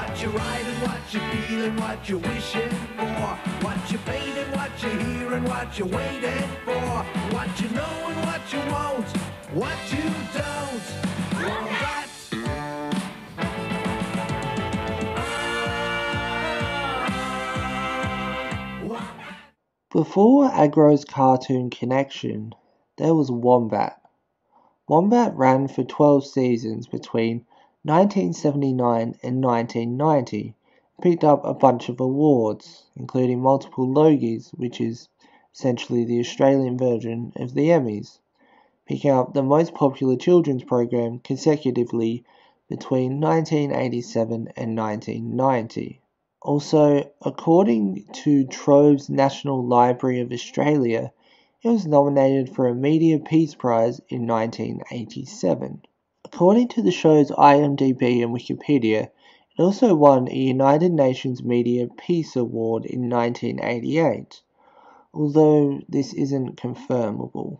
What you riding, what you feeling, what you're wishing for. What you fading, what you hearing, what you're waiting for. What you know and what you won't, what you don't. Well, Before Agro's Cartoon Connection, there was Wombat. Wombat ran for 12 seasons between 1979 and 1990 picked up a bunch of awards, including multiple Logies, which is essentially the Australian version of the Emmys, picking up the most popular children's program consecutively between 1987 and 1990. Also, according to Trove's National Library of Australia, it was nominated for a Media Peace Prize in 1987. According to the show's IMDb and Wikipedia, it also won a United Nations Media Peace Award in 1988, although this isn't confirmable.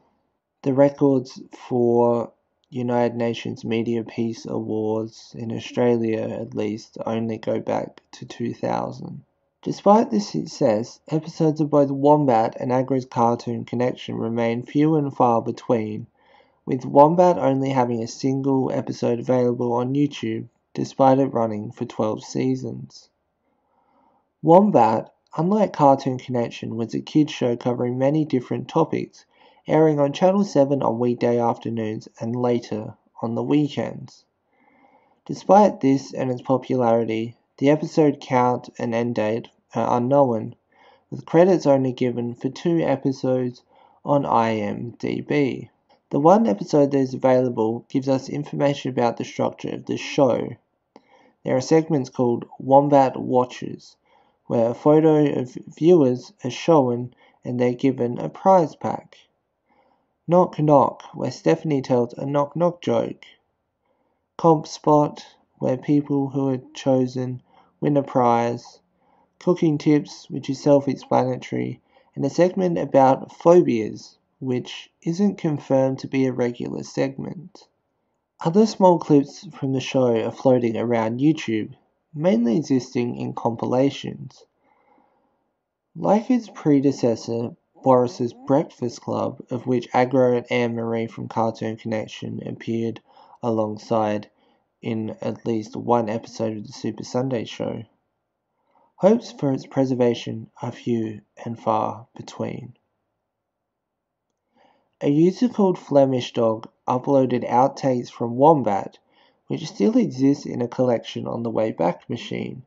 The records for United Nations Media Peace Awards in Australia, at least, only go back to 2000. Despite this success, episodes of both Wombat and Agro's Cartoon Connection remain few and far between, with Wombat only having a single episode available on YouTube, despite it running for 12 seasons. Wombat, unlike Cartoon Connection, was a kids show covering many different topics, airing on Channel 7 on weekday afternoons and later on the weekends. Despite this and its popularity, the episode count and end date are unknown, with credits only given for two episodes on IMDb. The one episode that is available gives us information about the structure of the show. There are segments called Wombat Watches, where a photo of viewers is shown and they're given a prize pack. Knock Knock, where Stephanie tells a knock knock joke. Comp Spot, where people who are chosen win a prize. Cooking Tips, which is self explanatory, and a segment about phobias, which isn't confirmed to be a regular segment. Other small clips from the show are floating around YouTube, mainly existing in compilations. Like its predecessor, Boris's Breakfast Club, of which Agro and Anne Marie from Cartoon Connection appeared alongside in at least one episode of the Super Sunday show. Hopes for its preservation are few and far between. A user called Flemish Dog uploaded outtakes from Wombat, which still exists in a collection on the Wayback Machine,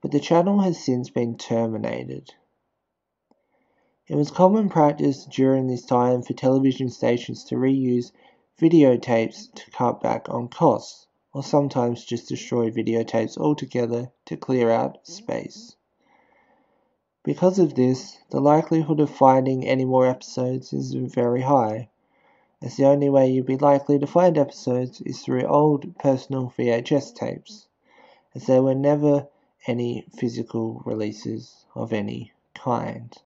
but the channel has since been terminated. It was common practice during this time for television stations to reuse videotapes to cut back on costs, or sometimes just destroy videotapes altogether to clear out space. Because of this, the likelihood of finding any more episodes is very high, as the only way you'd be likely to find episodes is through old personal VHS tapes, as there were never any physical releases of any kind.